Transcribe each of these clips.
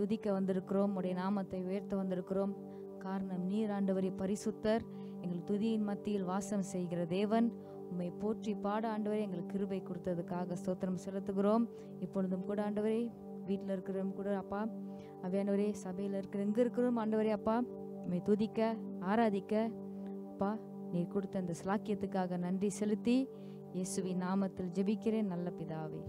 துதிக்க வந்திருக்கிறோம். உடைய நாமத்தை உயர்த்த வந்திருக்கிறோம். காரணம் நீர் பரிசுத்தர். எங்கள் துதியின் மத்தியில் வாசம் செய்கிற தேவன். உண்மை போற்றி பாட ஆண்டவரை எங்களுக்கு கிருபை கொடுத்ததுக்காக ஸ்தோத்திரம் செலுத்துகிறோம். இப்பொழுதும் கூட ஆண்டவரே வீட்டில் இருக்கிறவங்க கூட அப்பா. அவையானவரே சபையில் இருக்கிற எங்கே இருக்கிறோம் ஆண்டவரே அப்பா. உம்மை துதிக்க ஆராதிக்க. அப்பா நீர் கொடுத்த அந்த சிலாக்கியத்துக்காக நன்றி செலுத்தி இயேசுவின் நாமத்தில் ஜெபிக்கிறேன். நல்ல பிதாவே.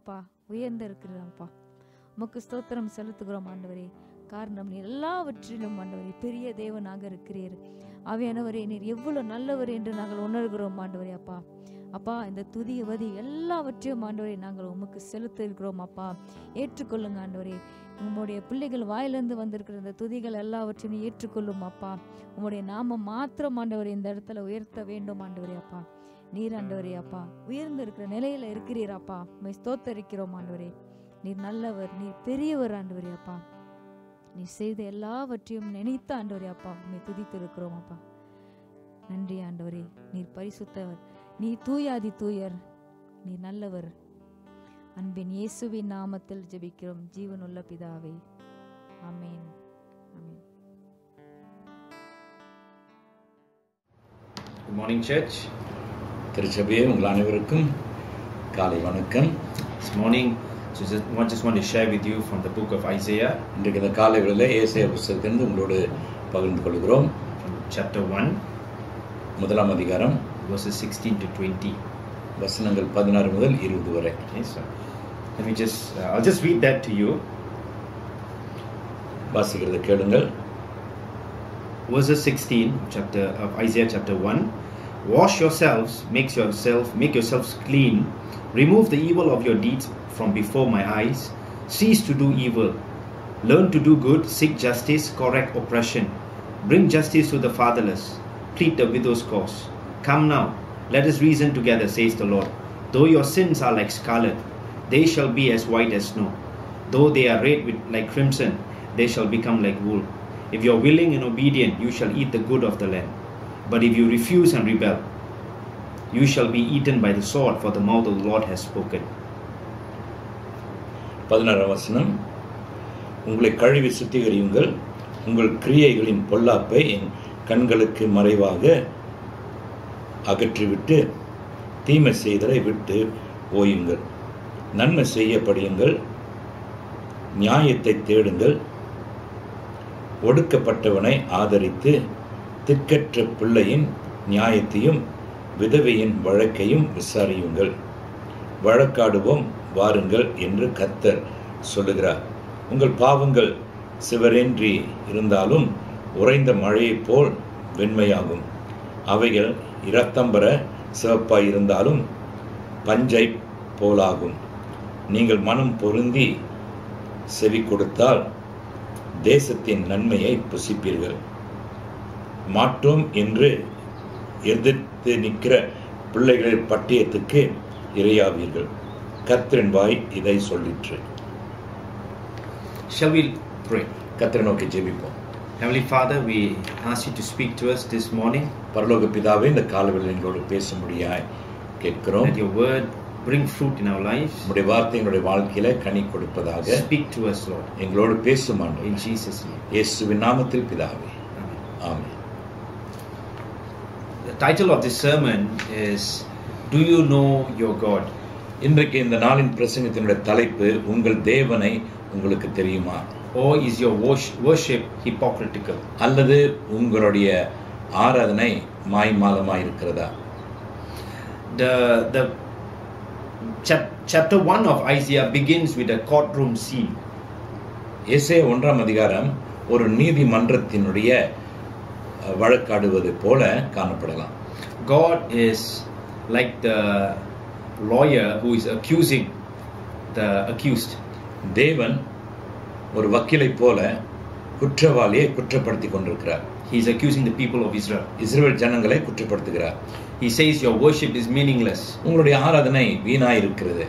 மாத்திரமாப்பா உயர்ந்து இருக்கிறாப்பா உமக்கு ஸ்தோத்திரம் செலுத்துகிறோம் ஆண்டவரே. காரணம் நீர் எல்லாவற்றிலும் ஆண்டவரே பெரிய தேவனாக இருக்கிறீர். அவையானவரே நீர் எவ்வளோ நல்லவர் என்று நாங்கள் உணர்கிறோம் ஆண்டவரே அப்பா. அப்பா இந்த துதியவதி எல்லாவற்றையும் ஆண்டவரே நாங்கள் உமக்கு செலுத்திருக்கிறோம் அப்பா. ஏற்றுக்கொள்ளுங்க ஆண்டவரே. உம்முடைய பிள்ளைகள் வாயிலிருந்து வந்திருக்கிற இந்த துதிகள் எல்லாவற்றையும் ஏற்றுக்கொள்ளும் அப்பா. உம்முடைய நாம மாத்திரம் ஆண்டவரே இந்த இடத்துல உயர்த்த வேண்டும் ஆண்டவரே அப்பா. நீர் ஆண்டவரே அப்பா. உயர்ந்து இருக்கிற நிலையில இருக்கிறீராப்பா உண்மை ஸ்தோத்தரிக்கிறோம் ஆண்டவரே. நீர் நல்லவர் நீர் பெரியவர் ஆண்டவரே அப்பா. நீ செய்த எல்லாவற்றையும் நினைத்த ஆண்டவரே அப்பா உண்மை துதித்து இருக்கிறோம் அப்பா. நன்றி ஆண்டவரே. நீர் பரிசுத்தவர். நீ தூயாதி தூயர். நீர் நல்லவர். அன்பின் இயேசுவின் நாமத்தில் ஜெபிக்கிறோம். ஜீவனுள்ள பிதாவே. அமேன் ஆமென். Good morning, church. திருச்சபையே உங்கள் அனைவருக்கும் காலை வணக்கம் This morning, so just, I just want to share with you from the book of Isaiah, இன்றைக்கு இந்த காலை வேளையில் ஏசாயா புஸ்தகத்திலிருந்து உங்களோடு பகிர்ந்து கொள்கிறோம் chapter 1, முதலாம் அதிகாரம் verses 16 to 20. வசனங்கள் பதினாறு முதல் இருபது வரை Okay, so let me just, uh, I'll just read that to you. வாசிக்கிறதை கேளுங்கள் Verses 16, chapter of Isaiah chapter 1. Wash yourselves, make yourself, make yourselves clean. Remove the evil of your deeds from before my eyes. Cease to do evil. Learn to do good, seek justice, correct oppression. Bring justice to the fatherless. Plead the widow's cause. Come now, let us reason together, says the Lord. Though your sins are like scarlet, they shall be as white as snow. Though they are red with, like crimson, they shall become like wool. If you are willing and obedient, you shall eat the good of the land. But if you refuse and rebel, you shall be eaten by the sword, for the mouth of the Lord has spoken. பதினாறாம் வசனம். உங்களை கழுவி சுத்திகரியுங்கள். உங்கள் கிரியைகளின் பொல்லாப்பை என் கண்களுக்கு மறைவாக அகற்றிவிட்டு தீமை செய்தலை விட்டு ஓயுங்கள். நன்மை செய்யப்படியுங்கள். நியாயத்தை தேடுங்கள். ஒடுக்கப்பட்டவனை ஆதரித்து திக்கற்ற பிள்ளையின் நியாயத்தையும் விதவையின் வழக்கையும் விசாரியுங்கள். வழக்காடுவோம் வாருங்கள் என்று கத்தர் சொல்லுகிறார். உங்கள் பாவங்கள் சிவரேன்றி இருந்தாலும் உறைந்த மழையைப் போல் வெண்மையாகும். அவைகள் இரத்தம்பர சிவப்பாய் இருந்தாலும் பஞ்சை போலாகும். நீங்கள் மனம் பொருந்தி செவி கொடுத்தால் தேசத்தின் நன்மையை புசிப்பீர்கள். மாட்டோம் என்று எதிர்த்து நிற்கிற பிள்ளைகளின் பட்டியத்துக்கு இரையாவீர்கள் கர்த்தரின் வாய் இதை சொல்லிற்று Shall we pray? கர்த்தரை நோக்கி ஜெபிப்போம் Heavenly Father, we ask you to speak to us this morning. பரலோக பிதாவே இந்த காலவெளியில் எங்களோடு பேசும்படியாய் கேட்கிறோம் Let your word bring fruit in our lives. உங்களுடைய வார்த்தை எங்களுடைய வாழ்க்கையில கனி கொடுப்பதாக Speak to us, Lord. எங்களோடு பேசும் ஆண்டு In Jesus' name. இயேசுவின் நாமத்தில் பிதாவே. ஆமென் title of this sermon is Do You Know Your God? இன்றைக்கு இந்த நாளின் பிரசங்கத்தினுடைய தலைப்பு உங்கள் தேவனை உங்களுக்கு தெரியுமா Or is your wors- worship hypocritical? அல்லது உங்களுடைய ஆராதனை மாய்மாலமாய் இருக்கிறதா The, the chap, chapter 1 of Isaiah begins with a courtroom scene. எசே ஒன்றாம் அதிகாரம் ஒரு நீதிமன்றத்தினுடைய வழக்காடுவது போல காணப்படலாம் God is like the lawyer who is accusing the accused. தேவன் ஒரு வக்கீலைப் போல குற்றவாளியை குற்றப்படுத்தி கொண்டிருக்கிறார் He is accusing the people of Israel. Israel ஜனங்களை குற்றப்படுத்துகிறார் He says your worship is meaningless. உங்களுடைய ஆராதனை வீணாய் இருக்கிறது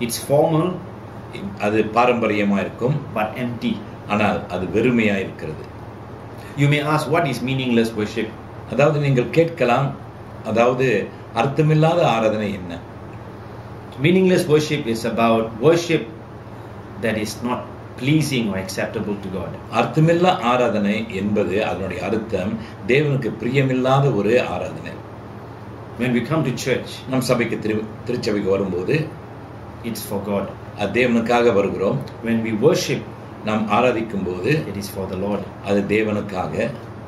It's formal அது பாரம்பரியமா இருக்கும் but empty. ஆனால் அது வெறுமையா இருக்கிறது You may ask what is meaningless worship? அதாவது நீங்கள் கேட்கலாம் அதாவது அர்த்தமில்லாத ஆராதனை என்ன Meaningless worship is about worship that is not pleasing or acceptable to God. அர்த்தமில்லா ஆராதனை என்பது அதனுடைய அர்த்தம் தேவனுக்கு பிரியமில்லாத ஒரு ஆராதனை When we come to church, நம் சபைக்கு திரு திருச்சபைக்கு வரும்போது for God. அது தேவனுக்காக வருகிறோம் When we worship, நாம் ஆராதிக்கும் போது it is for the Lord. அது தேவனுக்காக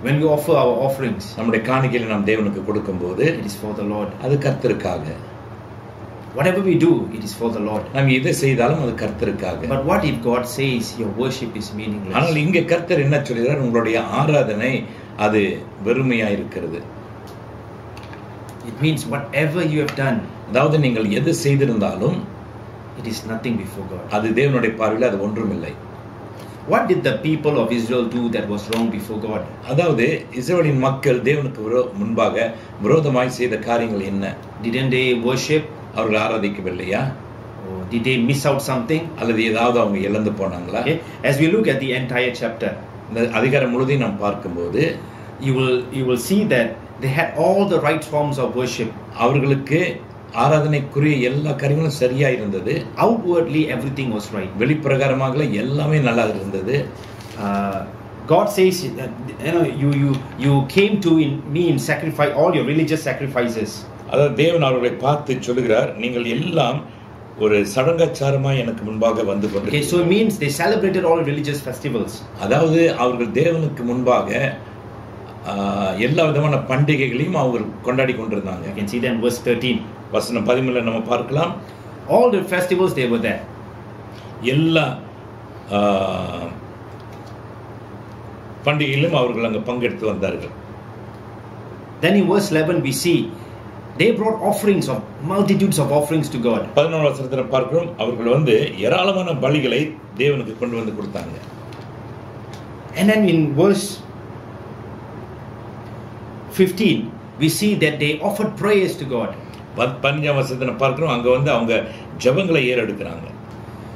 When we offer our offerings, நம்முடைய காணிக்கையில நாம் தேவனுக்கு கொடுக்கும்போது it is for the Lord. அது கர்த்தருக்காக Whatever we do, it is for the Lord. நாம் எதை செய்தாலும் அது கர்த்தருக்காக But what if God says your worship is ஆனால் meaningless? இங்க கர்த்தர் என்ன சொல்கிறார் உங்களுடைய ஆராதனை அது வெறுமையா இருக்கிறது It means whatever you have done, அதாவது நீங்கள் எது செய்திருந்தாலும் it is nothing before God. அது தேவனுடைய பார்வையில் அது ஒன்றுமில்லை What did the people of Israel do that was wrong before God? அதாவது இஸ்ரவேலின் மக்கள் தேவனுக்கு விரோ- முன்பாக விரோதமாய் செய்த காரியங்கள் என்ன Didn't they worship? அவர்கள் ஆராதிக்கவில்லையா Or did they miss out something? அல்லது ஏதாவது அவங்க இழந்து போனாங்களா Okay. As we look at the entire chapter, இந்த அதிகாரம் முழுதையும் நாம் பார்க்கும்போது you will you will see that they had all the right forms of worship. அவர்களுக்கு ஆராதனைக்குரிய எல்லா காரியங்களும் சரியா இருந்தது Outwardly, everything was right. வெளிப்பிரகாரமாக எல்லாமே நல்லா இருந்தது Uh, God says, that, you know, you you you came to in me in sacrifice all your religious sacrifices. அதாவது தேவன் அவர்களை பார்த்து சொல்லுகிறார் நீங்கள் எல்லாம் ஒரு சடங்காச்சாரமாய் எனக்கு முன்பாக வந்து கொண்டு so it means they celebrated all religious festivals. அதாவது அவர்கள் தேவனுக்கு முன்பாக எல்லா விதமான பண்டிகைகளையும் அவங்க கொண்டாடி கொண்டிருந்தாங்க You can see that in verse 13. வசனம் பதிமூணுல நம்ம பார்க்கலாம் All the festivals they were there. எல்லா பண்டிகையிலும் அவர்கள் அங்க பங்கெடுத்து வந்தார்கள் Then in verse 11 we see they brought offerings of multitudes of offerings to God. பதினோரு வசனத்தில் பார்க்கிறோம் அவர்கள் வந்து ஏராளமான பலிகளை தேவனுக்கு கொண்டு வந்து கொடுத்தாங்க And then in verse 15 we see that they offered prayers to God. பத்- பதினஞ்சாம் வசனத்தில் பார்க்கிறோம் அங்க வந்து அவங்க ஜெபங்களை ஏறெடுக்கிறாங்க.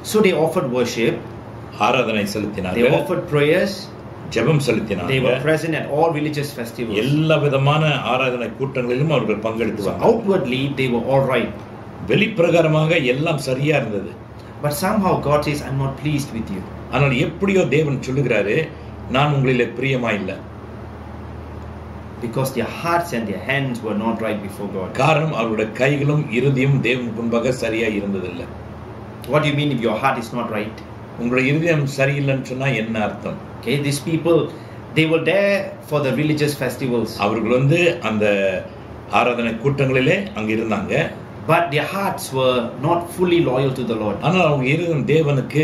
So they offered worship, ஆராதனை they செலுத்தினாங்க offered prayers, ஜெபம் they செலுத்தினாங்க were present at all religious festivals. எல்லா விதமான ஆராதனை கூட்டங்களிலும் அவர்கள் So பங்கெடுத்துவாங்க. outwardly they were all right. வெளிப்பிரகாரமாக எல்லாம் சரியா இருந்தது. But somehow God says, I'm not pleased with you. ஆனால் எப்படியோ தேவன் சொல்லுகிறாரு நான் உங்களிலே பிரியமா இல்லை. Because their hearts and their hands were not right before God. காரணம் அவருடைய கைகளும் இறுதியும் தேவனுக்கு முன்பாக சரியா இருந்ததில்லை What do you mean if your heart is not right? உங்களுடைய இருதயம் சரியில்லைன்னு சொன்னா என்ன அர்த்தம் Okay, these people, they were there for the religious festivals, அவர்கள் வந்து அந்த ஆராதனை கூட்டங்களிலே அங்க இருந்தாங்க but their hearts were not fully loyal to the Lord. ஆனால் அவங்க இருதயம் தேவனுக்கு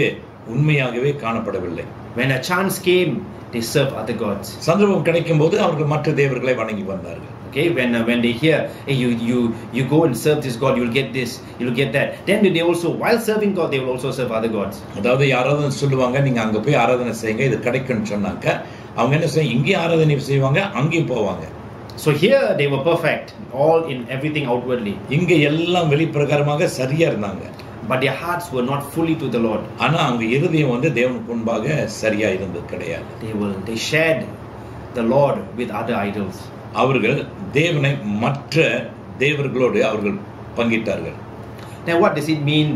உண்மையாகவே காணப்படவில்லை When a chance came, they served other gods. சந்தர்ப்பம் கிடைக்கும் போது அவர்கள் மற்ற தேவர்களை வணங்கி வந்தார்கள் Okay, when uh, when they hear, hey, you you you go and serve this god, you'll get this, you'll get that. Then they also, while serving God, they will also serve other gods. அதாவது யாராவது சொல்லுவாங்க நீங்க அங்க போய் ஆராதனை செய்யுங்க இது கிடைக்கும்னு சொன்னாக்க அவங்க என்ன செய்ய இங்கேயும் ஆராதனை செய்வாங்க அங்கேயும் போவாங்க So here they were perfect, all in everything outwardly, இங்க எல்லாம் வெளிப்பிரகாரமாக சரியா இருந்தாங்க but their hearts were not fully to the Lord. ஆனா அவங்க இருதயம் வந்து தேவனுக்கு முன்பாக சரியா இருந்தது கிடையாது They will they shared the Lord with other idols. அவர்கள் தேவனை மற்ற தேவர்களோடு அவர்கள் பங்கிட்டார்கள் Now, what does it mean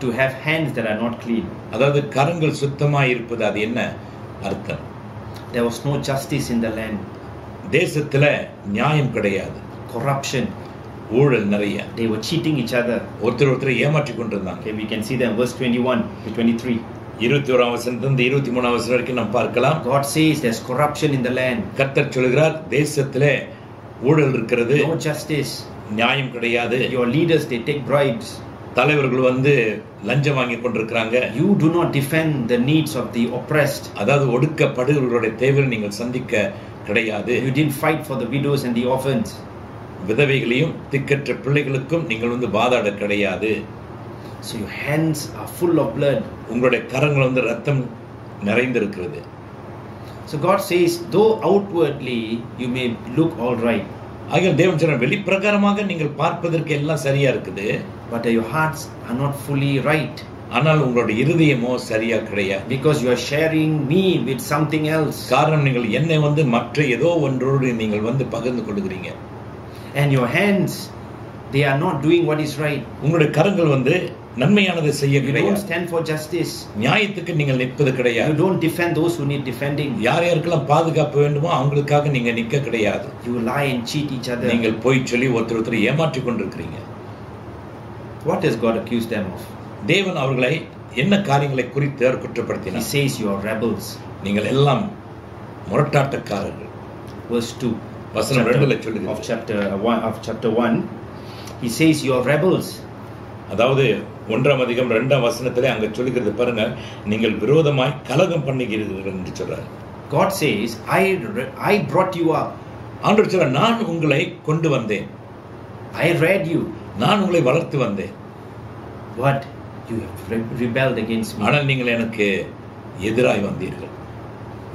to have hands that are not clean? அதாவது கரங்கள் சுத்தமா இருப்பது அது என்ன அர்த்தம் There was no justice in the land, தேசத்துல நியாயம் கிடையாது corruption. ஊழல் நிறைய They were cheating each other. ஒருத்தர் ஒருத்தர் ஏமாற்றி கொண்டிருந்தாங்க Okay, we can see that in verse 21 to 23. இருபத்தி ஓராம் வசனத்திலிருந்து இருபத்தி மூணாம் வசனம் வரைக்கும் நம்ம பார்க்கலாம் God says there's corruption in the land, கர்த்தர் சொல்கிறார் தேசத்திலே ஊழல் இருக்கிறது no justice. நியாயம் கிடையாது Your leaders they take bribes. தலைவர்கள் வந்து லஞ்சம் வாங்கி கொண்டிருக்கிறாங்க You do not defend the needs of the oppressed. அதாவது ஒடுக்கப்படுகிறவர்களுடைய தேவையை நீங்கள் சந்திக்க கிடையாது You didn't fight for the widows and the orphans. விதவைகளையும் திக்கற்ற பிள்ளைகளுக்கும் நீங்கள் வந்து வாதாட கிடையாது. So your hands are full of blood. உங்களுடைய கரங்கள் வந்து ரத்தம் நிறைந்திருக்கிறது. So God says, though outwardly you may look all right, ஆகிய தேவன் சொன்ன வெளிப்பிரகாரமாக நீங்கள் பார்ப்பதற்கு எல்லாம் சரியா இருக்குது. but your hearts are not fully right. ஆனால் உங்களுடைய இருதயமோ சரியா கிடையாது. Because you are sharing me with something else. காரணம் நீங்கள் என்னை வந்து மற்ற ஏதோ ஒன்றோடு நீங்கள் வந்து பகிர்ந்து கொள்கிறீங்க. And your hands, they are not doing what is right. உங்களுடைய கரங்கள் வந்து நன்மையானதை செய்ய You don't கிடையாது stand for justice. நியாயத்துக்கு நீங்கள் நிற்பது You கிடையாது don't defend those who need defending. யார் யாருக்கெல்லாம் பாதுகாப்பு வேண்டுமோ அவங்களுக்காக நீங்க நிக்க கிடையாது You lie and cheat each other. நீங்கள் போய் சொல்லி ஒருத்தர் ஒருத்தர் ஏமாற்றி கொண்டிருக்கிறீங்க What does God accuse them of? தேவன் அவர்களை என்ன காரியங்களை குறித்து அவர் He குற்றப்படுத்தினார் says you are rebels. நீங்கள் எல்லாம் முரட்டாட்டக்காரர்கள் Verse 2 வசனம் ரெண்டுல of சொல்லுகிறது chapter 1 of chapter 1 he says you are rebels. அதாவது ஒன்றாம் அதிகம் ரெண்டாம் வசனத்திலே அங்க சொல்லுகிறது பாருங்க நீங்கள் விரோதமாய் கலகம் பண்ணுகிறீர்கள் என்று சொல்றார். God says i i brought you up. ஆண்டவர் சொல்ற நான் உங்களை கொண்டு வந்தேன். I read you. நான் உங்களை வளர்த்து வந்தேன். But you have re- rebelled against me. ஆனால் நீங்கள் எனக்கு எதிராய் வந்தீர்கள்.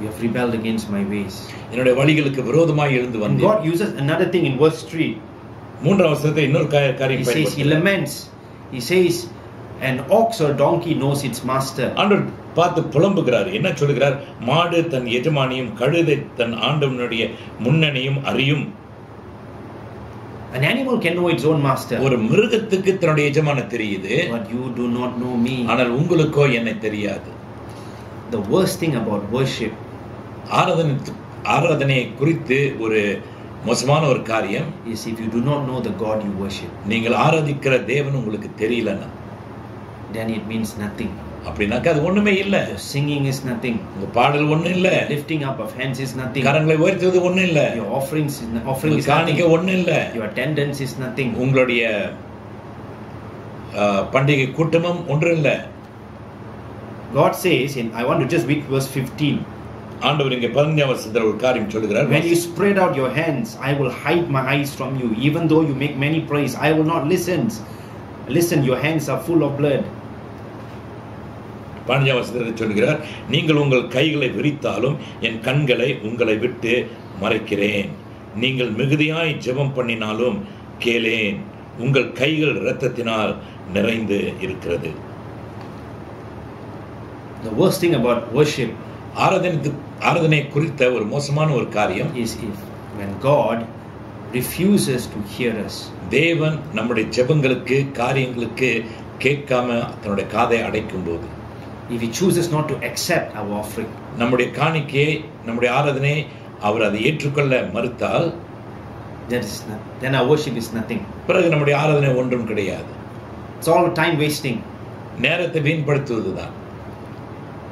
You have rebelled against my ways என்னுடைய வழிகளுக்கு விரோதமாய் எழுந்து வந்தீர்கள் god uses another thing in verse 3 மூன்றாம் வசனத்தை இன்னொரு கா- he காரியம் says he laments he says an ox or donkey knows its master ஆண்டவர் பார்த்து புலம்புகிறார் என்ன சொல்லுகிறார் மாடு தன் எஜமானியும் கழுதை தன் ஆண்டவனுடைய முன்னணியும் அறியும் an animal can know its own master ஒரு மிருகத்துக்கு தன்னுடைய எஜமான தெரியுது but you do not know me ஆனால் உங்களுக்கோ என்னை தெரியாது the worst thing about worship ஆராதனை ஆராதனையை குறித்து ஒரு மோசமான ஒரு காரியம் is if you do not know the god you worship நீங்கள் ஆராதிக்கிற தேவன் உங்களுக்கு தெரியலன்னா then it means nothing அப்படின்னாக்கா அது ஒண்ணுமே இல்ல singing is nothing உங்க பாடல் ஒண்ணும் இல்ல lifting up of hands is nothing கரங்களை உயர்த்துவது ஒண்ணும் இல்ல your offerings is, offering உங்க is காணிக்க ஒண்ணும் இல்ல your attendance is nothing உங்களுடைய பண்டிகை கூட்டமும் ஒன்றும் இல்ல god says in i want to just read verse 15 ஆண்டவர் இங்க பதினஞ்சாம் வருஷத்துல ஒரு காரியம் சொல்லுகிறார் when you spread out your hands i will hide my eyes from you even though you make many praise i will not listen listen your hands are full of blood பதினஞ்சாம் வருஷத்துல சொல்லுகிறார் நீங்கள் உங்கள் கைகளை விரித்தாலும் என் கண்களை உங்களை விட்டு மறைக்கிறேன் நீங்கள் மிகுதியாய் ஜெபம் பண்ணினாலும் கேளேன் உங்கள் கைகள் இரத்தத்தினால் நிறைந்து இருக்கிறது the worst thing about worship ஆராதனை ஆராதனை குறித்த ஒரு மோசமான ஒரு காரியம். Is if when god refuses to hear us. தேவன் நம்முடைய ஜெபங்களுக்கு காரியங்களுக்கு கேட்காம தன்னுடைய காதை அடைக்கும் போது if he chooses not to accept our offering. நம்முடைய காணிக்கையை நம்முடைய ஆராதனை அவர் அதை ஏற்றுக்கொள்ள மறுத்தால் that is not, then our worship is nothing. பிறகு நம்முடைய ஆராதனை ஒன்றும் கிடையாது. It's all time wasting. நேரத்தை வீண்படுத்துவதுதான்.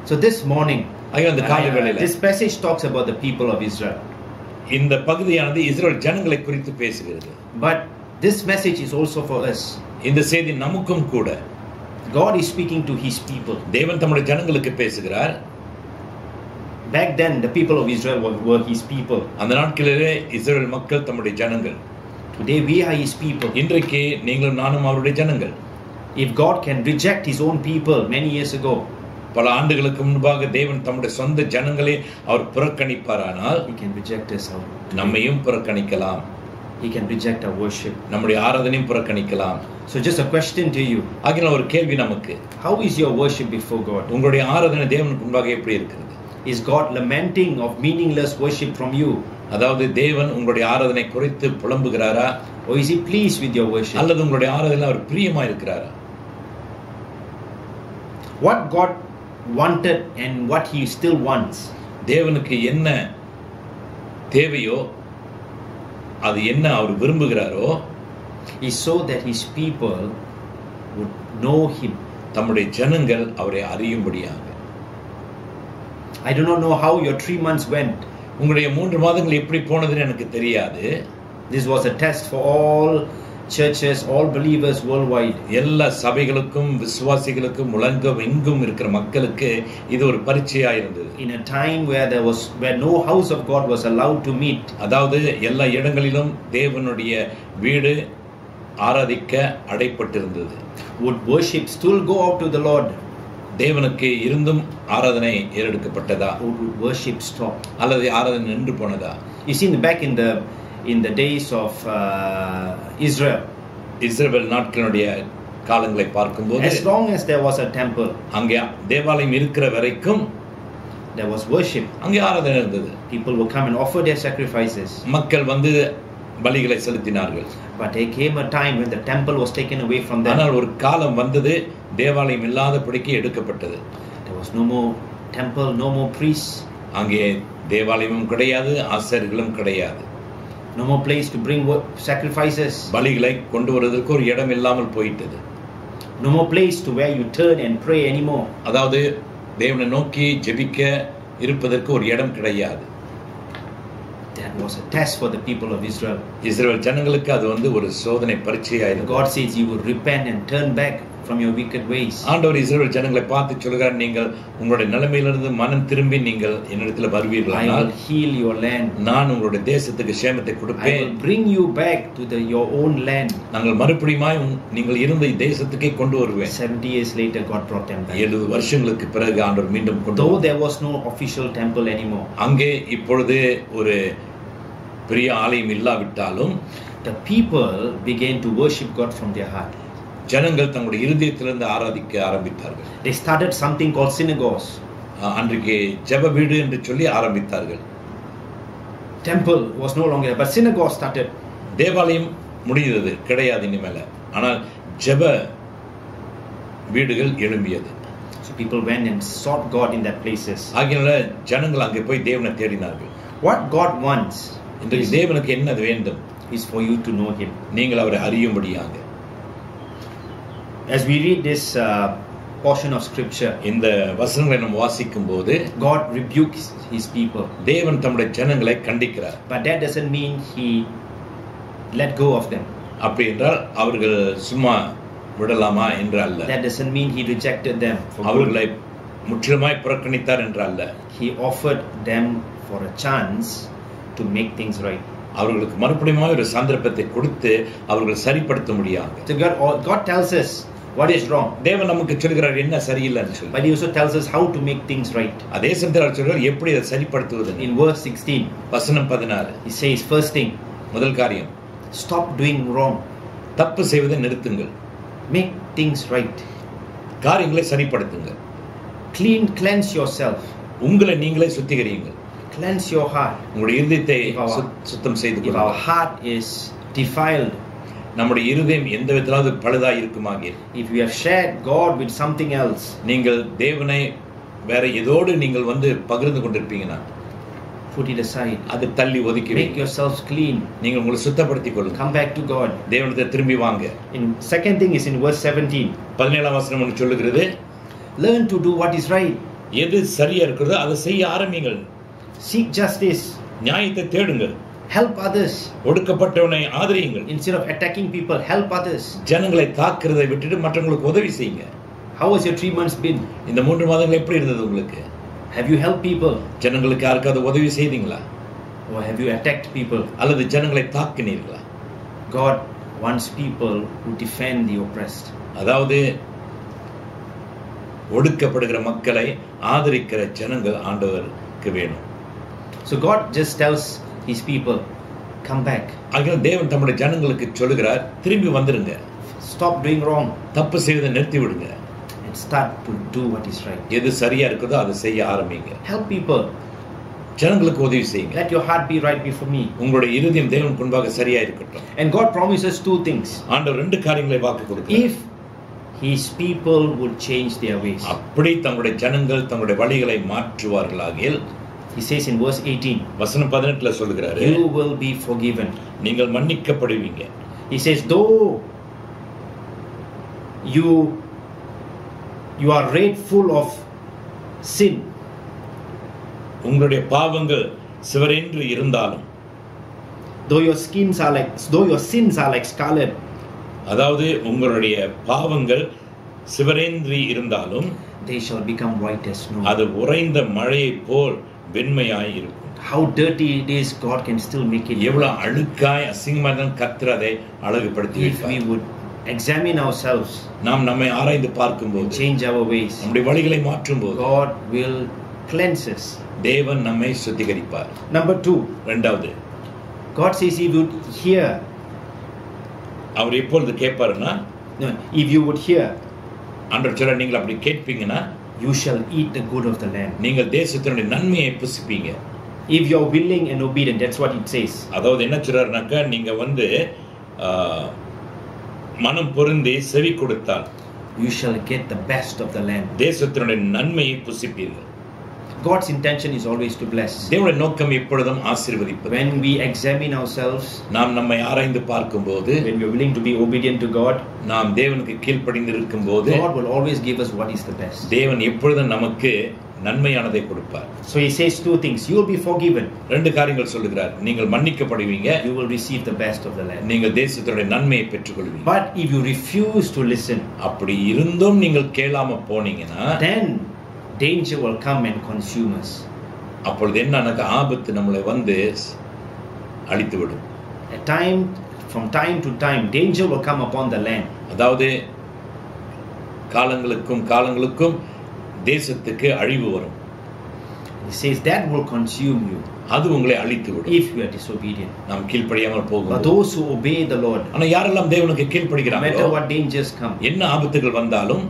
So this morning ஆகிய அந்த கால uh, வேளையில this passage talks about the people of israel இந்த பகுதியானது இஸ்ரேல் ஜனங்களை குறித்து பேசுகிறது but this message is also for us இந்த செய்தி நமக்கும் கூட god is speaking to his people தேவன் தம்முடைய ஜனங்களுக்கு பேசுகிறார் back then the people of israel were, were his people அந்த நாட்களிலே இஸ்ரேல் மக்கள் தம்முடைய ஜனங்கள் today we are his people இன்றைக்கு நீங்களும் நானும் அவருடைய ஜனங்கள் if god can reject his own people many years ago பல ஆண்டுகளுக்கு முன்பாக தேவன் தம்முடைய சொந்த ஜனங்களை அவர் புறக்கணிப்பாரானால் நம்மையும் புறக்கணிக்கலாம். He can reject our worship. நம்முடைய ஆராதனையும் புறக்கணிக்கலாம். So just a question to you. ஒரு கேள்வி நமக்கு. How is your worship before god? உங்களுடைய ஆராதனை தேவனுக்கு முன்பாக எப்படி இருக்கிறது? Is god lamenting of meaningless worship from you? அதாவது தேவன் உங்களுடைய ஆராதனை குறித்து புலம்புகிறாரா? Or is he pleased with your worship? அல்லது உங்களுடைய ஆராதனை அவர் பிரியமா இருக்கிறாரா what god wanted and what he still wants தேவனுக்கு என்ன தேவையோ அது என்ன அவர் விரும்புகிறாரோ is so that his people would know him தம்முடைய ஜனங்கள் அவரை அறியும்படியாக i do not know how your 3 months went உங்களுடைய மூன்று மாதங்கள் எப்படி போனதுன்னு எனக்கு தெரியாது this was a test for all churches all believers worldwide எல்லா சபைகளுக்கும் விசுவாசிகளுக்கும் உலகம் எங்கும் இருக்கிற மக்களுக்கு இது ஒரு பரீட்சையா இருந்தது in a time where there was where no house of god was allowed to meet அதாவது எல்லா இடங்களிலும் தேவனுடைய வீடு ஆராதிக்க அடைப்பட்டிருந்தது would worship still go out to the lord தேவனுக்கு இருந்தும் ஆராதனை ஏறெடுக்கப்பட்டதா would worship stop அல்லது ஆராதனை நின்று போனதா you see in the back in the in the days of uh, israel இஸ்ரவேல் நாட்களுடைய காலங்களை பார்க்கும்போது as long as there was a temple அங்கே தேவாலயம் இருக்கிற வரைக்கும் there was worship அங்கே ஆராதனை இருந்தது people would come and offer their sacrifices மக்கள் வந்து பலிகளை செலுத்தினார்கள் But there came a time when the temple was taken away from them. ஆனால் ஒரு காலம் வந்தது தேவாலயம் இல்லாதபடிக்கு எடுக்கப்பட்டது There was no more temple, no more priests, அங்கே தேவாலயமும் கிடையாது ஆசிரியர்களும் கிடையாது no more place to bring wo- sacrifices, பலிகளை கொண்டு வருவதற்கு ஒரு இடம் இல்லாமல் போயிட்டது no more place to where you turn and pray anymore. அதாவது தேவனை நோக்கி ஜெபிக்க இருப்பதற்கு ஒரு இடம் கிடையாது That was a test for the people of Israel. Israel ஜனங்களுக்கு அது வந்து ஒரு சோதனை பரீட்சையாயிருக்கும் God says you will repent and turn back From your wicked ways. ஆண்டவர் இஸ்ரேல் ஜனங்களை பார்த்து சொல்கிறார் நீங்கள் உங்களுடைய நிலைமையிலிருந்து மனம் திரும்பி நீங்கள் என்னிடத்தில் I வருவீர்களானால் heal your land. நான் உங்களுடைய தேசத்துக்கு சேமத்தை I கொடுப்பேன் will bring you back to the, your own land. நாங்கள் மறுபடியுமாய் நீங்கள் இருந்த தேசத்துக்கே கொண்டு வருவேன் 70 years later, God brought them back. எழுபது வருஷங்களுக்கு பிறகு ஆண்டவர் மீண்டும் கொண்டு Though there was no official temple anymore, அங்கே இப்பொழுது ஒரு பெரிய ஆலயம் இல்லாவிட்டாலும் the people began to worship God from their heart. ஜனங்கள் தங்களுடைய இருதயத்திலிருந்து ஆராதிக்க ஆரம்பித்தார்கள் They started something called synagogues. அன்றைக்கு ஜெப வீடு என்று சொல்லி ஆரம்பித்தார்கள் Temple was no longer, but synagogue started. தேவாலயம் முடிந்தது கிடையாது இனிமேல ஆனால் ஜெப வீடுகள் எழும்பியது So people went and sought God in that places. ஆகியனால ஜனங்கள் அங்கே போய் தேவனை தேடினார்கள் What God wants இன்றைக்கு தேவனுக்கு என்ன வேண்டும் is for you to know Him. நீங்கள் அவரை அறியும்படியாக As we read this uh, portion of Scripture, இந்த வசனங்களை நம்ம வாசிக்கும் போது God rebukes His people, தேவன் தம்முடைய ஜனங்களை கண்டிக்கிறார் but that doesn't mean He let go of them. அப்படி என்றால் அவர்கள் சும்மா விடலாமா என்று அல்ல That doesn't mean He rejected them. For அவர்களை good. முற்றிலுமாய் புறக்கணித்தார் என்று அல்ல He offered them for a chance to make things right. அவர்களுக்கு மறுபடியும் ஒரு சந்தர்ப்பத்தை கொடுத்து அவர்கள் சரிப்படுத்த முடியாது So God, God tells us what is wrong, தேவன் நமக்கு சொல்கிறார் என்ன சரியில்லைன்னு சொல்லி He also tells us how to make things right. அதே சமயத்தில் அவர் சொல்கிறார் எப்படி அதை சரிப்படுத்துவது In verse 16, வசனம் பதினாறு He says, first thing, முதல் காரியம் stop doing wrong, தப்பு செய்வதை நிறுத்துங்கள் make things right. காரியங்களை சரிப்படுத்துங்கள் Clean, cleanse yourself, உங்களை நீங்களே சுத்திகரியுங்கள் cleanse your heart. உங்களுடைய இருதயத்தை சுத்தம் செய்து heart is defiled, நம்முடைய இருதயம் எந்த விதத்திலாவது பழுதாய் இருக்குமாக if we have shared God with something else, நீங்கள் தேவனை வேற ஏதோடு நீங்கள் வந்து பகிர்ந்து கொண்டிருப்பீங்கன்னா put it aside. அது தள்ளி ஒதுக்கி Make yourselves clean. நீங்கள் உங்களை சுத்தப்படுத்திக் கொள்ளுங்க Come back to God. தேவனத்தை திரும்பி வாங்க In second thing is in verse 17. பதினேழாம் வசனம் ஒன்று சொல்லுகிறது Learn to do what is right. எது சரியா இருக்கிறதோ அதை செய்ய ஆரம்பிங்கள் Seek justice. நியாயத்தை தேடுங்கள் Help others. ஒடுக்கப்பட்டவனை ஆதரியுங்கள் Instead of attacking people, help others. ஜனங்களை தாக்குறதை விட்டுட்டு மற்றவங்களுக்கு உதவி செய்யுங்க How has your three months been? இந்த மூன்று மாதங்கள் எப்படி இருந்தது உங்களுக்கு Have you helped people? ஜனங்களுக்கு யாருக்காவது உதவி செய்தீங்களா Or have you attacked people? அல்லது ஜனங்களை தாக்கினீர்களா God wants people who defend the oppressed. அதாவது ஒடுக்கப்படுகிற மக்களை ஆதரிக்கிற ஜனங்கள் ஆண்டவருக்கு வேணும் So God just tells His people, come back. ஆகிய தேவன் தம்முடைய ஜனங்களுக்கு சொல்லுகிறார் திரும்பி வந்துருங்க Stop doing wrong தப்பு செய்வதை நிறுத்தி விடுங்க and start to do what is right. எது சரியா இருக்குதோ அதை செய்ய ஆரம்பிங்க Help people. ஜனங்களுக்கு உதவி செய்யுங்க Let your heart be right before me. உங்களுடைய இருதயம் தேவன் முன்பாக சரியா இருக்கட்டும் And God promises two things. ஆண்டவர் ரெண்டு காரியங்களை வாக்கு கொடுக்கிறார் If His people would change their ways. அப்படி தங்களுடைய ஜனங்கள் தங்களுடைய வழிகளை மாற்றுவார்களாகில் He says in verse 18, வசனம் பதினெட்டுல சொல்லுகிறாரு You will be forgiven. நீங்கள் மன்னிக்கப்படுவீங்க He says, though you you are full of sin, உங்களுடைய பாவங்கள் சிவரென்று இருந்தாலும் though your skins are like though your sins are like scarlet, அதாவது உங்களுடைய பாவங்கள் சிவரேந்திரி இருந்தாலும் they shall become white as snow. அது உறைந்த மழையைப் போல் வெண்மையாய் இருக்கும் How dirty it is, God can still make it. எவ்வளவு அழுக்காய் அசிங்கமா இருந்தாலும் கர்த்தர் அதை அழகுபடுத்தி If we would examine ourselves நாம் நம்மை ஆராய்ந்து பார்க்கும்போது change our ways, நம்முடைய வழிகளை மாற்றும் போது God will cleanse us. தேவன் நம்மை சுத்திகரிப்பார் Number two, ரெண்டாவது God says He would hear. அவர் எப்பொழுது கேட்பாருன்னா if you would hear, அன்றர் சொல்ல நீங்கள் அப்படி கேட்பீங்கன்னா you shall eat the good of the land. நீங்கள் தேசத்தினுடைய நன்மையை புசிப்பீங்க If you're willing and obedient, that's what it says. அதாவது என்ன சொல்றாருனாக்கா நீங்க வந்து மனம் பொருந்தி செவி கொடுத்தால் You shall get the best of the land. தேசத்தினுடைய நன்மையை புசிப்பீர்கள் God's intention is always to bless. தேவனுடைய நோக்கம் எப்பொழுதும் ஆசீர்வதிப்பது When we examine ourselves, நாம் நம்மை ஆராய்ந்து பார்க்கும்போது when we're willing to be obedient to God, நாம் தேவனுக்கு கீழ்ப்படிந்து இருக்கும்போது God will always give us what is the best. தேவன் எப்பொழுதும் நமக்கு நன்மையானதை கொடுப்பார் So He says two things You will be forgiven, ரெண்டு காரியங்கள் சொல்லுகிறார் நீங்கள் மன்னிக்கப்படுவீங்க you will receive the best of the land. நீங்கள் தேசத்தினுடைய நன்மையை பெற்றுக்கொள்வீங்க But if you refuse to listen, அப்படி இருந்தும் நீங்கள் கேளாம போனீங்கன்னா then danger will come and consume us. அப்பொழுது என்னன்னாக்கா ஆபத்து நம்மளை வந்து அழித்து விடும் At time, from time to time, danger will come upon the land. அதாவது காலங்களுக்கும் காலங்களுக்கும் தேசத்துக்கு அழிவு வரும் He says that will consume you அது உங்களை அழித்து விடும் if you are disobedient. நாம் கீழ்ப்படியாமல் But போகும் those who obey the Lord, ஆனா யாரெல்லாம் தேவனுக்கு no கீழ்ப்படுகிறாங்களோ matter what dangers come, என்ன ஆபத்துகள் வந்தாலும்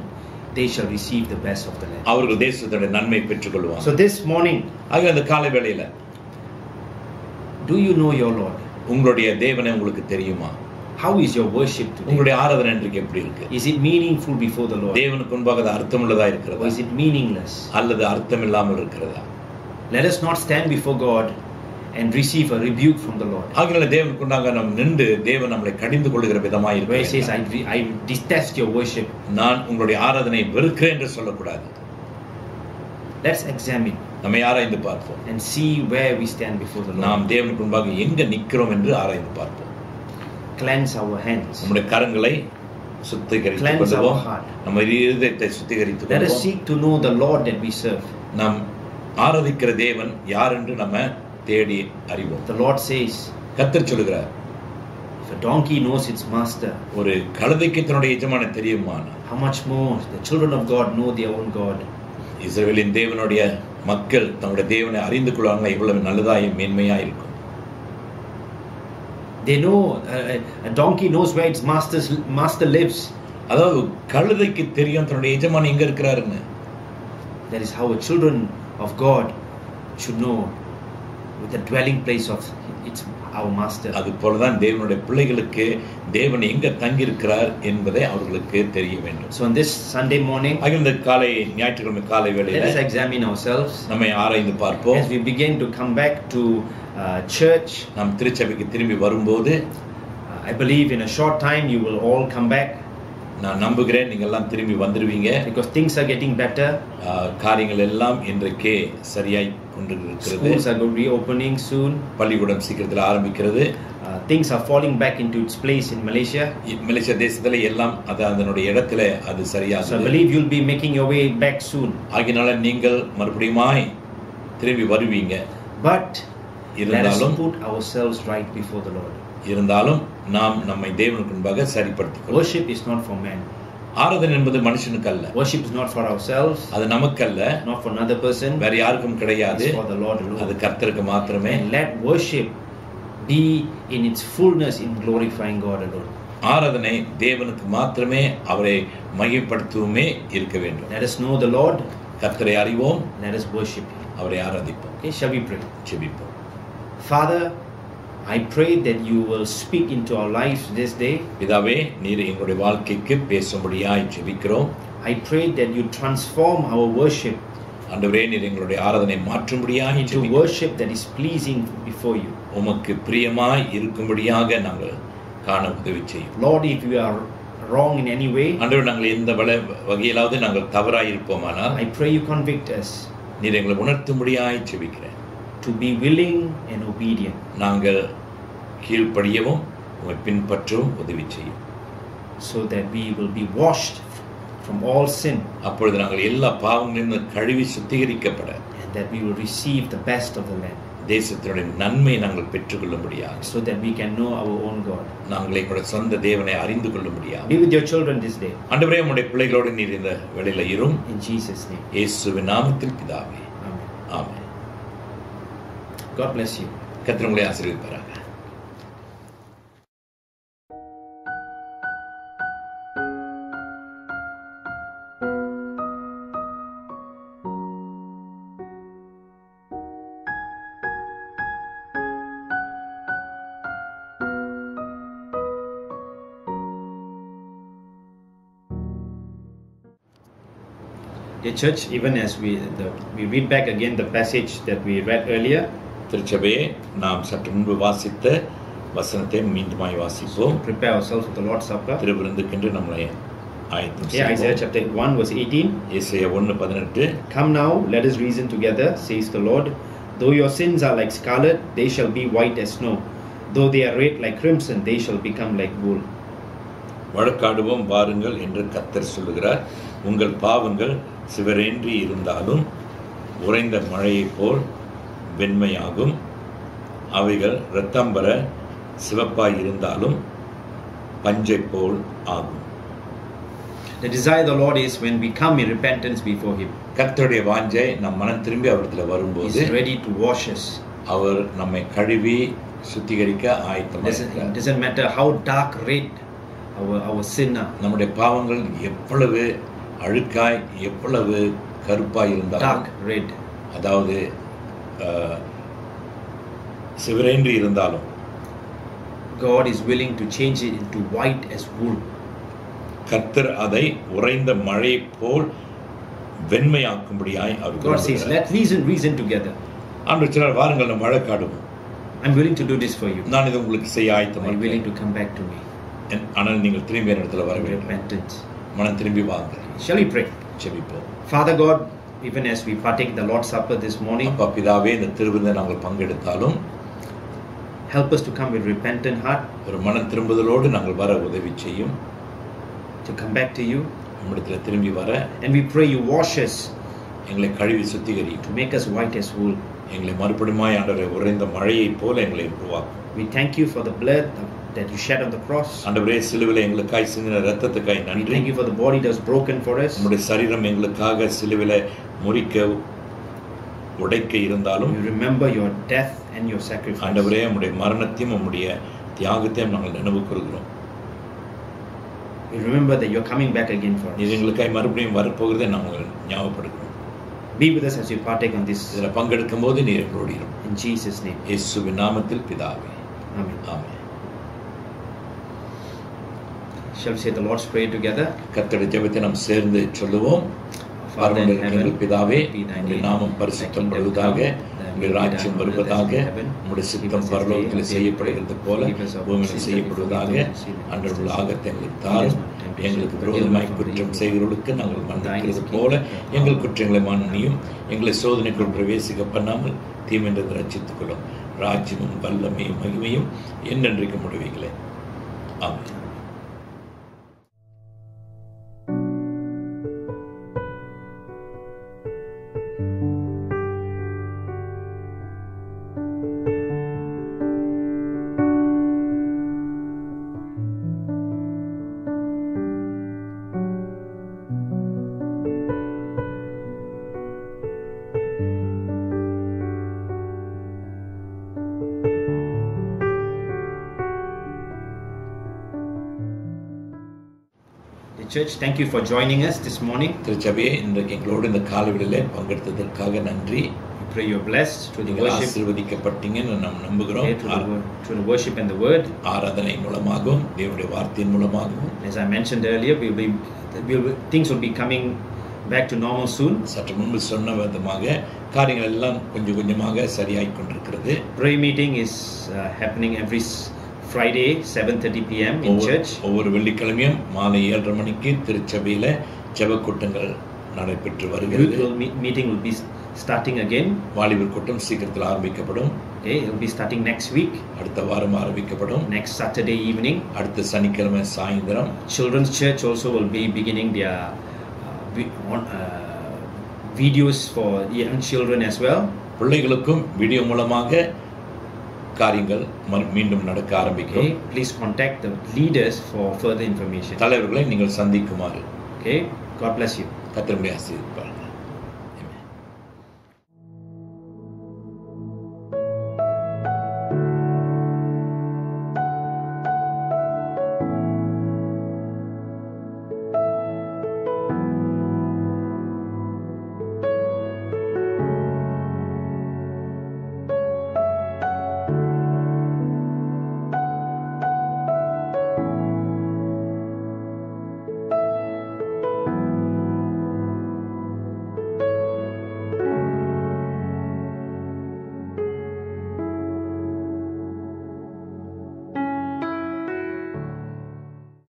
they shall receive the best of the land. அவர்கள் தேசத்துடைய நன்மை பெற்றுக்கொள்வாங்க So this morning, ஆக அந்த காலை வேளையில do you know your Lord? உங்களுடைய தேவனை உங்களுக்கு தெரியுமா How is your worship today? உங்களுடைய ஆராதனை இன்றைக்கு எப்படி இருக்கு Is it meaningful before the Lord? தேவனுக்கு முன்பாக அது அர்த்தமுள்ளதா Or இருக்கிறதா is it meaningless? அல்லது அர்த்தம் இல்லாமல் இருக்கிறதா Let us not stand before God and receive a rebuke from the Lord. ஆகினால தேவனுக்கு உண்டாக நாம் நின்று தேவன் நம்மளை கடிந்து கொள்ளுகிற விதமாய் Where he says, இருக்க I, I detest your worship. நான் உங்களுடைய ஆராதனை வெறுக்கிறேன் என்று சொல்லக்கூடாது Let's examine நம்மை ஆராய்ந்து பார்ப்போம் and see where we stand before the நாம். தேவனுக்கு முன்பாக எங்க நிக்கிறோம் என்று ஆராய்ந்து பார்ப்போம் Cleanse our hands. நம்முடைய கரங்களை சுத்திகரித்துக் Cleanse our கொள்வோம் heart. நம்ம இருதயத்தை சுத்திகரித்துக் Let us கொள்வோம் seek to know the Lord that we serve. நாம் ஆராதிக்கிற தேவன் யார் என்று நம்ம தேடி அறிவோம் The Lord says, கத்தர் சொல்லுகிறார் donkey knows its master, ஒரு கழுதைக்கு தன்னுடைய எஜமான தெரியுமானா how much more the children of God know their own God. இஸ்ரவேலின் தேவனுடைய மக்கள் தங்களுடைய தேவனை அறிந்து கொள்வாங்க இவ்வளவு நல்லதாயும் மேன்மையா இருக்கும் They know uh, a donkey knows where its master's master lives. அதாவது கழுதைக்கு தெரியும் தன்னுடைய எஜமான் எங்க இருக்கிறாருன்னு That is how a children of God should know with the dwelling place of its our master. அது போலதான் தேவனுடைய பிள்ளைகளுக்கு தேவன் எங்க தங்கியிருக்கிறார் என்பதை அவர்களுக்கு தெரிய வேண்டும் So on this Sunday morning, ஆக இந்த காலை ஞாயிற்றுக்கிழமை காலை let வேளையில us examine ourselves நம்மை ஆராய்ந்து பார்ப்போம் as we begin to come back to uh, church. நாம் திருச்சபைக்கு திரும்பி வரும்போது Uh, I believe in a short time you will all come back நான் நம்புகிறேன் நீங்க எல்லாம் திரும்பி because things are getting better. ஆஹ், காரியங்கள் எல்லாம் இன்றைக்கே சரியாய் are go- reopening soon. பள்ளிக்கூடம் சீக்கிரத்தில் ஆரம்பிக்கிறது Uh, things are falling back into its place in Malaysia. இ- மலேசியா தேசத்துல எல்லாம் அது அதனுடைய இடத்துல அது சரியாக believe you'll be making your way back soon. ஆகினால நீங்கள் மறுபடியுமாய் திரும்பி வருவீங்க us இருந்தாலும் put ourselves right before the Lord. இருந்தாலும் நாம் நம்மை தேவனுக்கு முன்பாக கொள்வோம் Worship is not for man. ஆராதனை என்பது மனுஷனுக்கு அல்ல Worship is not for ourselves, அது நமக்கல்ல not for another person. வேற யாருக்கும் கிடையாது for the Lord அது. கர்த்தருக்கு மாத்திரமே And let worship be in its fullness in glorifying God alone. ஆராதனை தேவனுக்கு மாத்திரமே அவரை மையப்படுத்தவுமே இருக்க வேண்டும் Let us know the Lord. கர்த்தரை அறிவோம் Let us worship Him. அவரை ஆராதிப்போம் Okay, shall we pray? ஜெபிப்போம் Father, I pray that you will speak into our lives this day. பிதாவே நீர் எங்களுடைய வாழ்க்கைக்கு பேசும்படியாய் ஜெபிக்கிறோம் I pray that you transform our worship ஆண்டவரே நீர் எங்களுடைய ஆராதனை மாற்றும்படியாய் into ஜெபிக்கிறோம். worship that is pleasing before you. உமக்கு பிரியமாய் இருக்கும்படியாக நாங்கள் காண உதவி செய்யும் Lord, if we are wrong in any way, ஆண்டவர் நாங்கள் எந்த வள வகையிலாவது நாங்கள் தவறாய் இருப்போமானால் I pray you convict us நீர் எங்களை உணர்த்தும்படியாய் ஜெபிக்கிறேன் to be willing and obedient. நாங்கள் கீழ்ப்படியவும் உங்களை பின்பற்றவும் உதவி செய்யும். So that we will be washed from all sin. அப்பொழுது நாங்கள் எல்லா பாவங்களிலிருந்து கழுவி சுத்திகரிக்கப்பட. And that we will receive the best of the land. தேசத்தினுடைய நன்மை நாங்கள் பெற்றுக்கொள்ளும்படியாக. So that we can know our own God. நாங்கள் எங்களுடைய சொந்த தேவனை அறிந்து கொள்ளும்படியாக. Be with your children this day. ஆண்டவரே உம்முடைய பிள்ளைகளோடு நீர் இந்த வேளையில இரும். In Jesus' name. இயேசுவின் நாமத்தில் பிதாவே. Amen. Amen. God bless you. கத்திர உங்களை ஆசீர்வதிப்பாராக church, even as we the, we read back again the passage that we read earlier, திருச்சபையே நாம் சற்று முன்பு வாசித்த வசனத்தை மீண்டுமாய் வாசிப்போம் prepare ourselves for the Lord's Supper. திருவிருந்துக்கென்று நம்மளை ஆயத்தம் Isaiah செய்வோம் chapter 1, verse 18. இசைய ஒன்று பதினெட்டு Come now, let us reason together, says the Lord. Though your sins are like scarlet, they shall be white as snow. Though they are red like crimson, they shall become like wool. வழக்காடுவோம் வாருங்கள் என்று கத்தர் சொல்லுகிறார் உங்கள் பாவங்கள் சிவரேன்றி இருந்தாலும் உறைந்த மழையைப் போல் வெண்மையாகும். அவைகள் இரத்தம்பர சிவப்பாய் இருந்தாலும் பஞ்சை போல் ஆகும். The desire of the Lord is when we come in repentance before Him, கர்த்தருடைய வாஞ்சை நம் மனம் திரும்பி அவரிடத்துல வரும்போது ready to wash us. அவர் நம்மை கழுவி சுத்திகரிக்க It doesn't, matter how dark red our, our sin நம்முடைய பாவங்கள் எவ்வளவு அழுக்காய் எவ்வளவு கருப்பாய் இருந்தாலும் dark red. அதாவது சிவரேன்றி இருந்தாலும் God is willing to change it into white as wool. கர்த்தர் அதை உறைந்த மழை போல் வெண்மையாக்கும்படியாய் அவர் God says, விரும்புகிறார். let reason, reason together. ஆண்டவர் சொன்னார் வாருங்கள் நம்ம வழக்காடுவோம் I'm willing to do this for you. நான் இதை உங்களுக்கு செய்ய you willing ஆயத்தமாக to come back to me ஆனால் நீங்கள் திரும்பி என் இடத்துல வர வேண்டும்? மனம் திரும்பி வாங்க Shall we pray? செபிப்போம் Father God, even as we partake the Lord's Supper this morning, அப்பா பிதாவே இந்த திருவிருந்தை நாங்கள் பங்கெடுத்தாலும் help us to come with repentant heart, ஒரு மனம் திரும்புதலோடு நாங்கள் வர உதவி செய்யும் to come back to you. நம்மிடத்துல திரும்பி வர And we pray you wash us எங்களை கழுவி சுத்திகரியும் to make us white as wool. எங்களை மறுபடியுமாய் ஆண்டவரை உறைந்த மழையைப் போல எங்களை உருவாக்கும் We thank you for the blood that you shed on the cross. ஆண்டவரே சிலுவில எங்களுக்காய் சிந்தின ரத்தத்துக்காய் We நன்றி thank you for the body that was broken for us. நம்முடைய சரீரம் எங்களுக்காக சிலுவில முறிக்க உடைக்க இருந்தாலும் We remember your death and your sacrifice. ஆண்டவரே உம்முடைய மரணத்தையும் உம்முடைய தியாகத்தையும் நாங்கள் நினைவு கூறுகிறோம் We remember that you're coming back again for us. எங்களுக்காய் மறுபடியும் வரப்போகிறதை நாங்கள் ஞாபகப்படுகிறோம் Be with us as we partake on this. இதில் பங்கெடுக்கும் போது நீர் எங்களோடு இரும் In Jesus' name. இயேசுவின் நாமத்தில் பிதாவே Shall we say the Lord's Prayer together? கர்த்தருடைய ஜெபத்தை நாம் சேர்ந்து சொல்லுவோம். எங்கள் பிதாவே name, நாமம் பரிசுத்தம் படுவதாக உங்களுடைய be ராஜ்யம் வருவதாக Give சித்தம் பரலோகத்தில் செய்யப்படுகிறது போல பூமியில் செய்யப்படுவதாக அன்றுள்ள. ஆகத்தை எங்களுக்கு தாரும். எங்களுக்கு விரோதமாய் குற்றம் செய்கிறவர்களுக்கு நாங்கள் மன்னிக்கிறது போல எங்கள் குற்றங்களை மன்னியும். எங்களை சோதனைக்குள் பிரவேசிக்க பண்ணாமல் தீமென்றது ரட்சித்துக் கொள்ளும். ராஜ்யமும் வல்லமையும் மகிமையும் என்னென்றைக்கு முடிவீங்களே. ஆமாம் church, thank you for joining us this morning. திருச்சபையே இன்றைக்கு எங்களோடு இந்த காலவெளியிலே பங்கெடுத்ததற்காக நன்றி We pray you're blessed through the நீங்கள் worship, ஆசீர்வதிக்கப்பட்டீங்கன்னு நாம் நம்புகிறோம் pray through the, wor- through the worship and the word. ஆராதனை மூலமாகவும் தேவனுடைய வார்த்தையின் மூலமாகவும் As I mentioned earlier, we'll be, we'll, be- things will be coming back to normal soon. சற்று முன்பு சொன்ன விதமாக காரியங்கள் எல்லாம் கொஞ்சம் கொஞ்சமாக சரியாய் கொண்டிருக்கிறது Prayer meeting is uh, happening every Friday, 7:30 p.m. in ஒவ்வொரு- church. ஒவ்வொரு வெள்ளிக்கிழமையும் மாலை ஏழரை மணிக்கு திருச்சபையில ஜெபக் கூட்டங்கள் நடைபெற்று வருகிறது meeting will be starting again. வாலிபர் கூட்டம் சீக்கிரத்தில் ஆரம்பிக்கப்படும் Okay, it will be starting next week, அடுத்த வாரம் ஆரம்பிக்கப்படும் next Saturday evening. அடுத்த சனிக்கிழமை சாயந்தரம் Children's Church also will be beginning their uh, on, uh, videos for young children as well. பிள்ளைகளுக்கும் video மூலமாக காரியங்கள் மறு- மீண்டும் நடக்க ஆரம்பிக்கும் please contact the leaders for further information. தலைவர்களை நீங்கள் சந்திக்குமாறு Okay, God bless you. கத்திரமுடைய ஆசீர்வார்